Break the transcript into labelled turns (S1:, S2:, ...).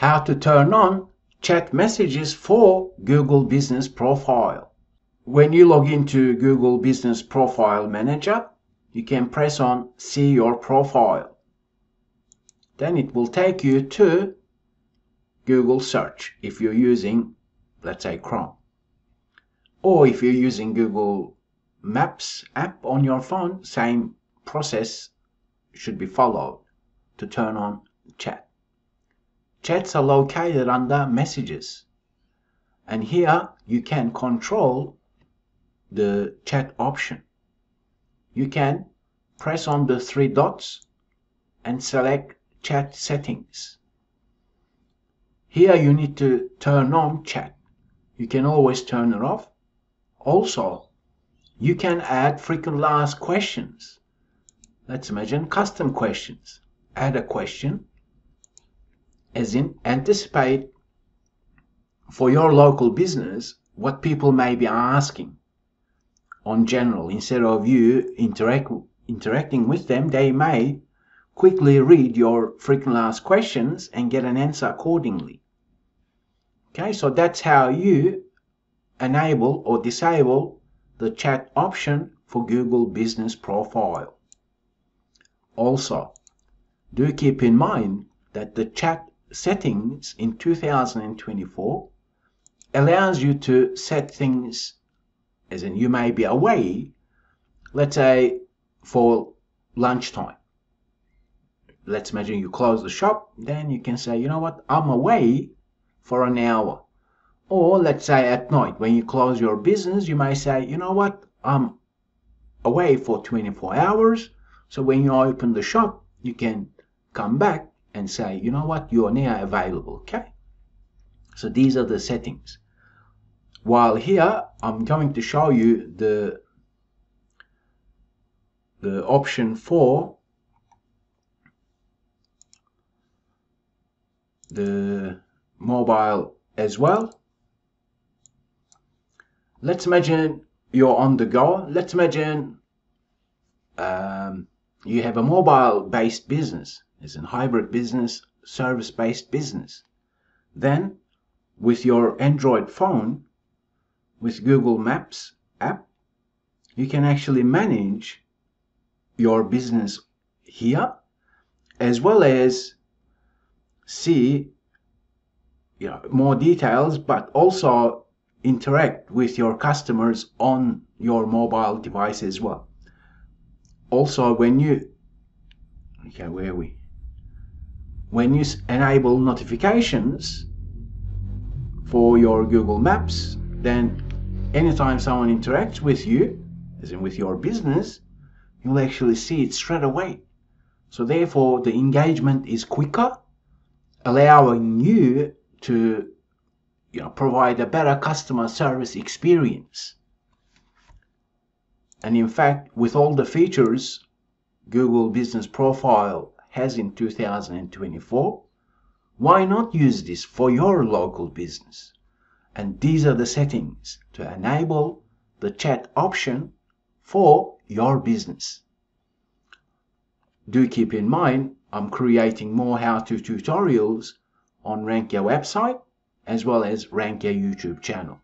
S1: how to turn on chat messages for Google Business Profile. When you log into Google Business Profile Manager, you can press on See Your Profile. Then it will take you to Google Search if you're using, let's say, Chrome. Or if you're using Google Maps app on your phone, same process should be followed to turn on chat. Chats are located under messages. And here you can control the chat option. You can press on the three dots and select chat settings. Here you need to turn on chat. You can always turn it off. Also, you can add frequently asked questions. Let's imagine custom questions. Add a question as in anticipate for your local business what people may be asking. On general instead of you interact, interacting with them they may quickly read your frequently asked questions and get an answer accordingly. Okay so that's how you enable or disable the chat option for google business profile. Also do keep in mind that the chat settings in 2024 allows you to set things as in you may be away let's say for lunchtime. Let's imagine you close the shop then you can say you know what? I'm away for an hour. Or let's say at night when you close your business you may say you know what? I'm away for 24 hours. So when you open the shop you can come back and say, you know what, you are now available, okay? So these are the settings. While here, I'm going to show you the, the option for the mobile as well. Let's imagine you're on the go. Let's imagine um, you have a mobile based business is a hybrid business, service-based business. Then, with your Android phone, with Google Maps app, you can actually manage your business here, as well as see you know, more details, but also interact with your customers on your mobile device as well. Also, when you okay, where are we? When you enable notifications for your Google Maps, then anytime someone interacts with you, as in with your business, you'll actually see it straight away. So therefore, the engagement is quicker, allowing you to you know, provide a better customer service experience. And in fact, with all the features Google Business Profile has in 2024, why not use this for your local business? And these are the settings to enable the chat option for your business. Do keep in mind, I'm creating more how-to tutorials on RankYa website as well as RankYa YouTube channel.